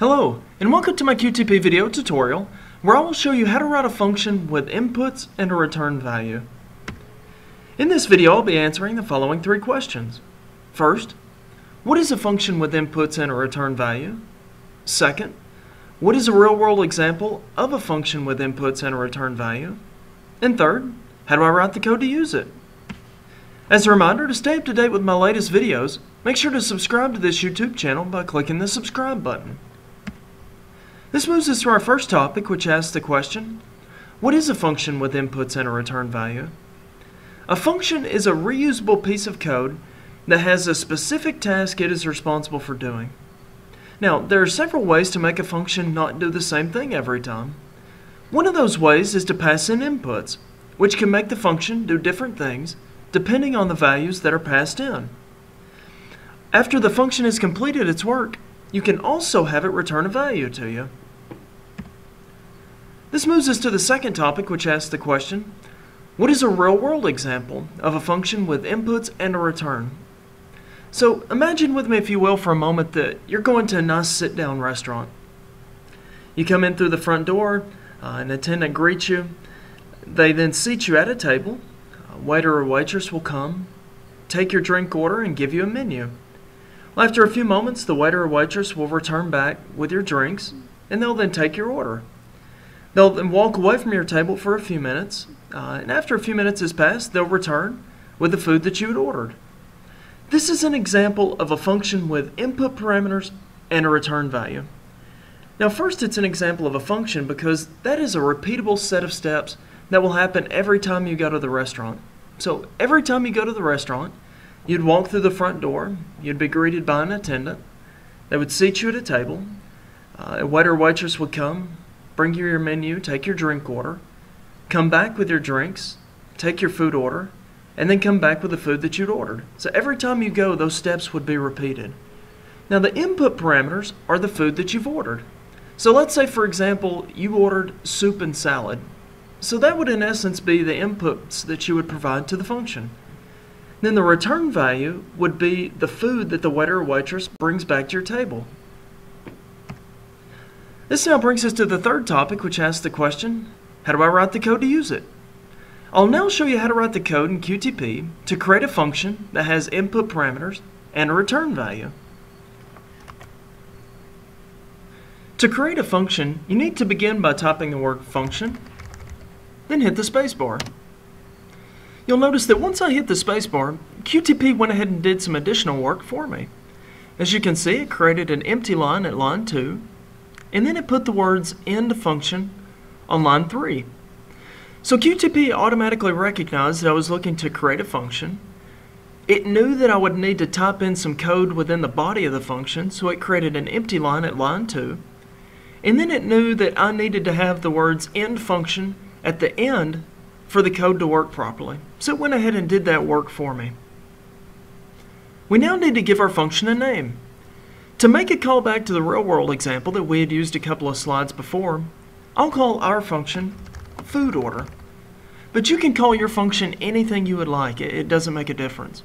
Hello, and welcome to my QTP video tutorial, where I will show you how to write a function with inputs and a return value. In this video, I'll be answering the following three questions. First, what is a function with inputs and a return value? Second, what is a real-world example of a function with inputs and a return value? And third, how do I write the code to use it? As a reminder, to stay up to date with my latest videos, make sure to subscribe to this YouTube channel by clicking the subscribe button. This moves us to our first topic, which asks the question, what is a function with inputs and a return value? A function is a reusable piece of code that has a specific task it is responsible for doing. Now, there are several ways to make a function not do the same thing every time. One of those ways is to pass in inputs, which can make the function do different things depending on the values that are passed in. After the function has completed its work, you can also have it return a value to you. This moves us to the second topic, which asks the question, what is a real-world example of a function with inputs and a return? So imagine with me, if you will, for a moment that you're going to a nice sit-down restaurant. You come in through the front door, uh, an attendant greets you. They then seat you at a table. A waiter or waitress will come, take your drink order, and give you a menu. Well, after a few moments, the waiter or waitress will return back with your drinks, and they'll then take your order. They'll then walk away from your table for a few minutes, uh, and after a few minutes has passed, they'll return with the food that you had ordered. This is an example of a function with input parameters and a return value. Now first it's an example of a function because that is a repeatable set of steps that will happen every time you go to the restaurant. So every time you go to the restaurant, you'd walk through the front door, you'd be greeted by an attendant, they would seat you at a table, uh, a waiter or waitress would come, bring you your menu, take your drink order, come back with your drinks, take your food order, and then come back with the food that you'd ordered. So every time you go, those steps would be repeated. Now the input parameters are the food that you've ordered. So let's say, for example, you ordered soup and salad. So that would in essence be the inputs that you would provide to the function. Then the return value would be the food that the waiter or waitress brings back to your table. This now brings us to the third topic, which asks the question, how do I write the code to use it? I'll now show you how to write the code in QTP to create a function that has input parameters and a return value. To create a function, you need to begin by typing the word function, then hit the spacebar. You'll notice that once I hit the spacebar, QTP went ahead and did some additional work for me. As you can see, it created an empty line at line 2, and then it put the words end function on line 3. So QTP automatically recognized that I was looking to create a function. It knew that I would need to type in some code within the body of the function, so it created an empty line at line 2. And then it knew that I needed to have the words end function at the end for the code to work properly. So it went ahead and did that work for me. We now need to give our function a name. To make a callback to the real-world example that we had used a couple of slides before, I'll call our function food order. But you can call your function anything you would like. It doesn't make a difference.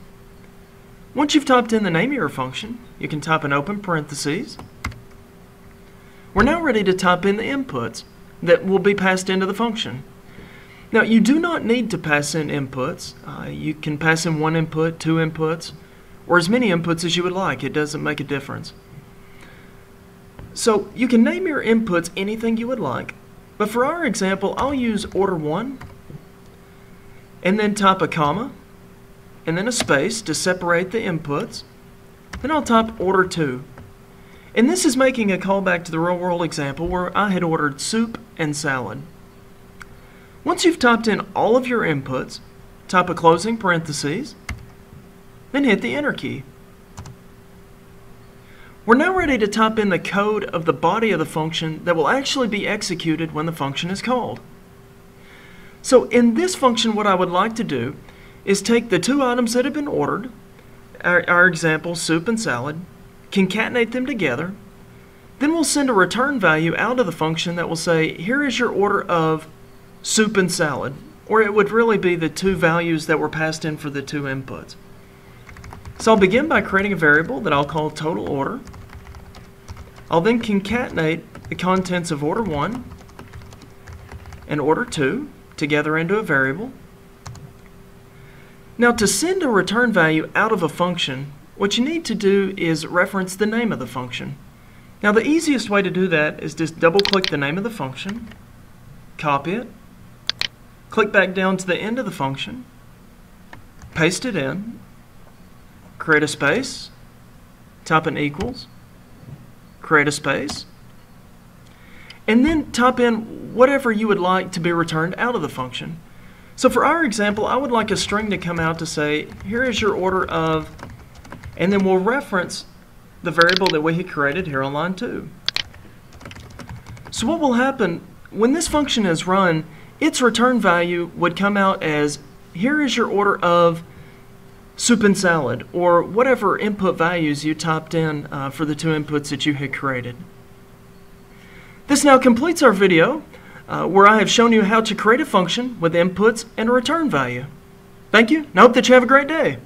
Once you've typed in the name of your function, you can type an open parentheses. We're now ready to type in the inputs that will be passed into the function. Now, you do not need to pass in inputs. Uh, you can pass in one input, two inputs, or as many inputs as you would like. It doesn't make a difference. So you can name your inputs anything you would like, but for our example, I'll use order 1, and then type a comma, and then a space to separate the inputs. Then I'll type order 2. And this is making a callback to the real world example where I had ordered soup and salad. Once you've typed in all of your inputs, type a closing parentheses, then hit the enter key. We're now ready to type in the code of the body of the function that will actually be executed when the function is called. So in this function what I would like to do is take the two items that have been ordered, our, our example soup and salad, concatenate them together, then we'll send a return value out of the function that will say here is your order of soup and salad, or it would really be the two values that were passed in for the two inputs. So I'll begin by creating a variable that I'll call total order. I'll then concatenate the contents of order 1 and order 2 together into a variable. Now to send a return value out of a function, what you need to do is reference the name of the function. Now the easiest way to do that is just double click the name of the function, copy it, click back down to the end of the function, paste it in, create a space, type in equals, create a space, and then type in whatever you would like to be returned out of the function. So for our example, I would like a string to come out to say, here is your order of, and then we'll reference the variable that we had created here on line 2. So what will happen, when this function is run, its return value would come out as, here is your order of soup and salad, or whatever input values you typed in uh, for the two inputs that you had created. This now completes our video uh, where I have shown you how to create a function with inputs and a return value. Thank you, and I hope that you have a great day.